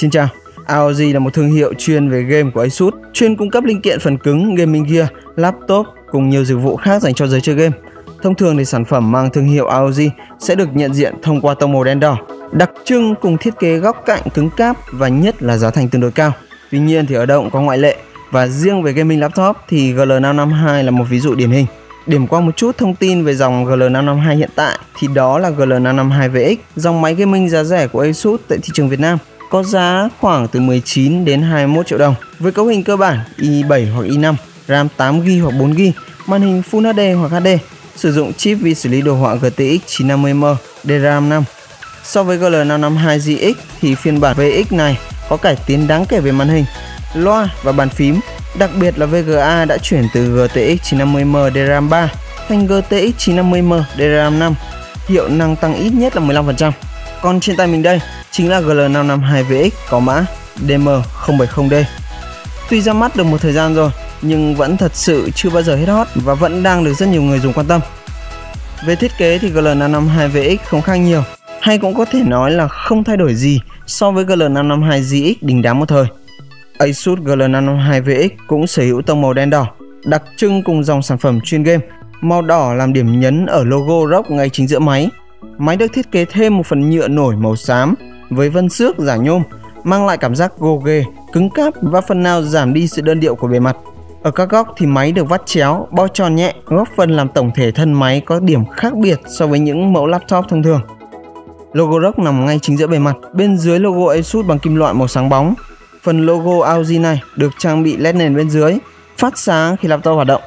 Xin chào, AOG là một thương hiệu chuyên về game của Asus, chuyên cung cấp linh kiện phần cứng, gaming gear, laptop cùng nhiều dịch vụ khác dành cho giới chơi game. Thông thường thì sản phẩm mang thương hiệu AOG sẽ được nhận diện thông qua tông màu đen đỏ, đặc trưng cùng thiết kế góc cạnh cứng cáp và nhất là giá thành tương đối cao. Tuy nhiên thì ở đâu cũng có ngoại lệ và riêng về gaming laptop thì GL552 là một ví dụ điển hình. Điểm qua một chút thông tin về dòng GL552 hiện tại thì đó là GL552VX, dòng máy gaming giá rẻ của Asus tại thị trường Việt Nam có giá khoảng từ 19 đến 21 triệu đồng. Với cấu hình cơ bản i7 hoặc i5, RAM 8GB hoặc 4GB, màn hình Full HD hoặc HD, sử dụng chip vi xử lý đồ họa GTX 950M, DRAM 5. So với GL552GX thì phiên bản VX này có cải tiến đáng kể về màn hình, loa và bàn phím. Đặc biệt là VGA đã chuyển từ GTX 950M DRAM 3 thành GTX 950M DRAM 5, hiệu năng tăng ít nhất là 15%. Còn trên tay mình đây chính là GL552VX có mã DM070D. Tuy ra mắt được một thời gian rồi nhưng vẫn thật sự chưa bao giờ hết hot và vẫn đang được rất nhiều người dùng quan tâm. Về thiết kế thì GL552VX không khác nhiều, hay cũng có thể nói là không thay đổi gì so với GL552ZX đỉnh đám một thời. Asus GL552VX cũng sở hữu tông màu đen đỏ, đặc trưng cùng dòng sản phẩm chuyên game. Màu đỏ làm điểm nhấn ở logo ROG ngay chính giữa máy. Máy được thiết kế thêm một phần nhựa nổi màu xám với vân xước giả nhôm, mang lại cảm giác gồ ghề, cứng cáp và phần nào giảm đi sự đơn điệu của bề mặt. Ở các góc thì máy được vắt chéo, bo tròn nhẹ, góp phần làm tổng thể thân máy có điểm khác biệt so với những mẫu laptop thông thường. Logo ROG nằm ngay chính giữa bề mặt, bên dưới logo Asus bằng kim loại màu sáng bóng. Phần logo AOG này được trang bị led nền bên dưới, phát sáng khi laptop hoạt động.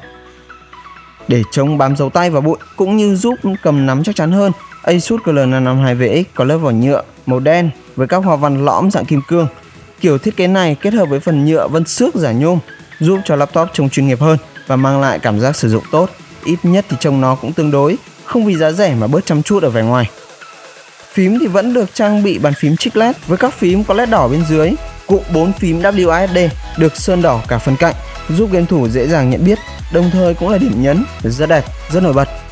Để chống bám dấu tay và bụi cũng như giúp cầm nắm chắc chắn hơn, Asus GL552VX có lớp vỏ nhựa màu đen với các hoa văn lõm dạng kim cương. Kiểu thiết kế này kết hợp với phần nhựa vân xước giả nhôm giúp cho laptop trông chuyên nghiệp hơn và mang lại cảm giác sử dụng tốt. Ít nhất thì trông nó cũng tương đối, không vì giá rẻ mà bớt chăm chút ở vẻ ngoài. Phím thì vẫn được trang bị bàn phím chích LED với các phím có led đỏ bên dưới. Cụm 4 phím WASD được sơn đỏ cả phần cạnh giúp game thủ dễ dàng nhận biết, đồng thời cũng là điểm nhấn rất đẹp, rất nổi bật.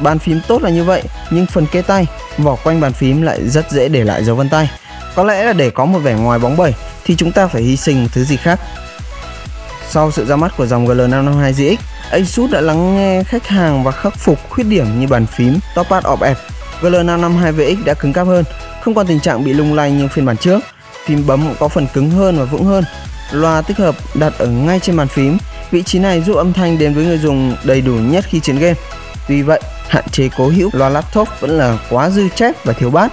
Bàn phím tốt là như vậy, nhưng phần kê tay, vỏ quanh bàn phím lại rất dễ để lại dấu vân tay. Có lẽ là để có một vẻ ngoài bóng bẩy thì chúng ta phải hy sinh một thứ gì khác. Sau sự ra mắt của dòng GL552ZX, Asus đã lắng nghe khách hàng và khắc phục khuyết điểm như bàn phím Topaz Op-F GL552VX đã cứng cáp hơn, không còn tình trạng bị lung lay như phiên bản trước. Phím bấm cũng có phần cứng hơn và vững hơn. Loa tích hợp đặt ở ngay trên bàn phím. Vị trí này giúp âm thanh đến với người dùng đầy đủ nhất khi chiến game. Tuy vậy, hạn chế cố hữu loa laptop vẫn là quá dư chép và thiếu bát.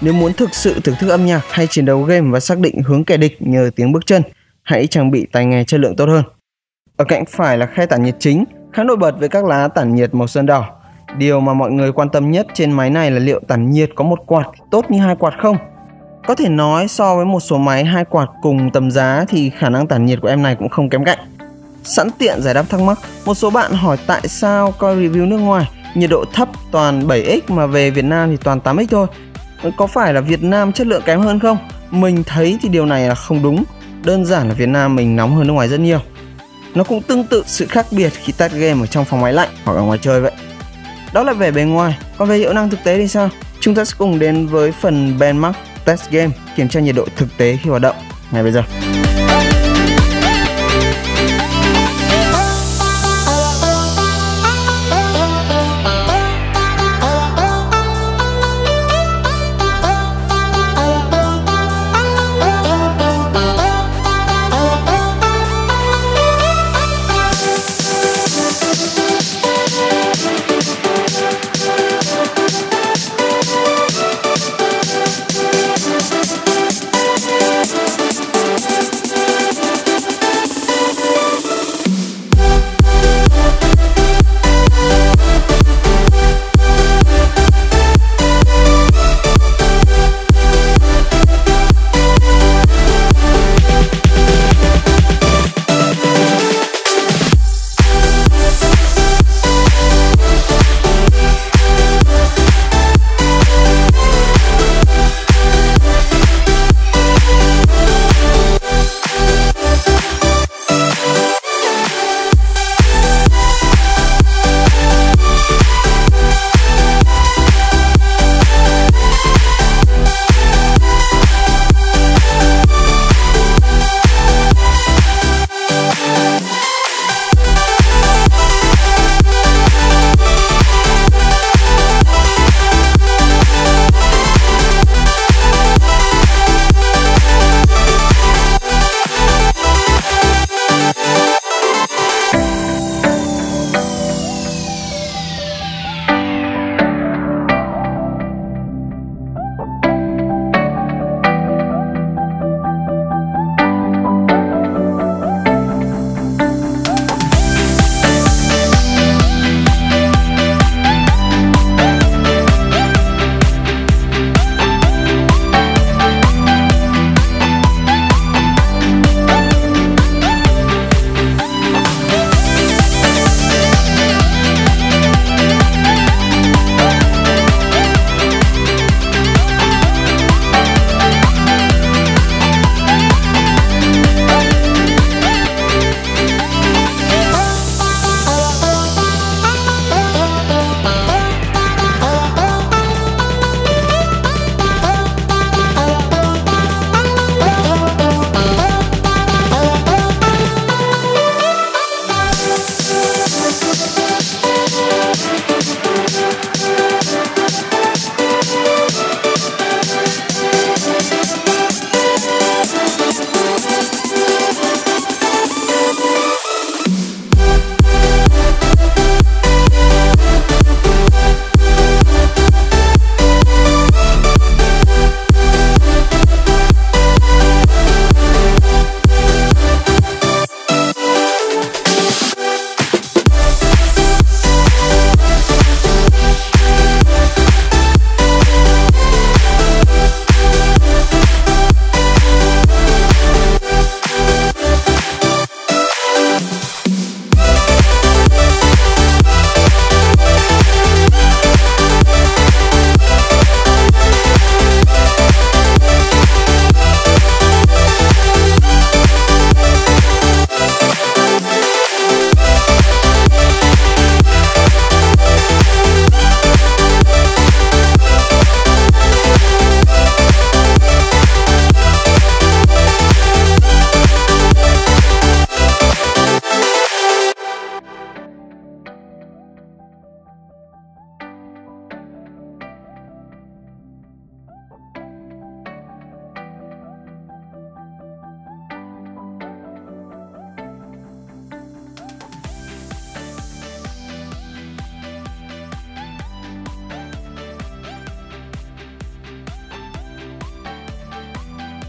Nếu muốn thực sự thưởng thức âm nhạc hay chiến đấu game và xác định hướng kẻ địch nhờ tiếng bước chân, hãy trang bị tai nghe chất lượng tốt hơn. Ở cạnh phải là khe tản nhiệt chính, khá nổi bật với các lá tản nhiệt màu sơn đỏ Điều mà mọi người quan tâm nhất trên máy này là liệu tản nhiệt có một quạt tốt như hai quạt không? Có thể nói so với một số máy hai quạt cùng tầm giá thì khả năng tản nhiệt của em này cũng không kém cạnh. Sẵn tiện giải đáp thắc mắc, một số bạn hỏi tại sao coi review nước ngoài nhiệt độ thấp toàn 7x mà về Việt Nam thì toàn 8x thôi. Có phải là Việt Nam chất lượng kém hơn không? Mình thấy thì điều này là không đúng. Đơn giản là Việt Nam mình nóng hơn nước ngoài rất nhiều. Nó cũng tương tự sự khác biệt khi tắt game ở trong phòng máy lạnh hoặc ở ngoài chơi vậy. Đó là về bề ngoài, còn về hiệu năng thực tế thì sao? Chúng ta sẽ cùng đến với phần benchmark test game kiểm tra nhiệt độ thực tế khi hoạt động ngay bây giờ.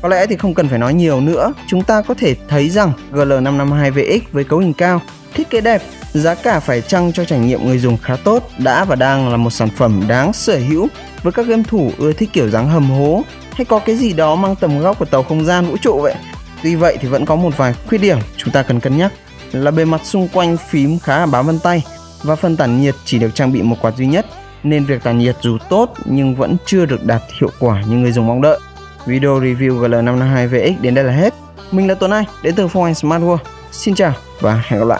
Có lẽ thì không cần phải nói nhiều nữa, chúng ta có thể thấy rằng GL552VX với cấu hình cao, thiết kế đẹp, giá cả phải chăng cho trải nghiệm người dùng khá tốt đã và đang là một sản phẩm đáng sở hữu với các game thủ ưa thích kiểu dáng hầm hố hay có cái gì đó mang tầm góc của tàu không gian vũ trụ vậy. Tuy vậy thì vẫn có một vài khuyết điểm chúng ta cần cân nhắc là bề mặt xung quanh phím khá là bám vân tay và phần tản nhiệt chỉ được trang bị một quạt duy nhất nên việc tản nhiệt dù tốt nhưng vẫn chưa được đạt hiệu quả như người dùng mong đợi. Video review GL552VX đến đây là hết. Mình là Tuấn Anh, đến từ Phong Anh Smart World. Xin chào và hẹn gặp lại.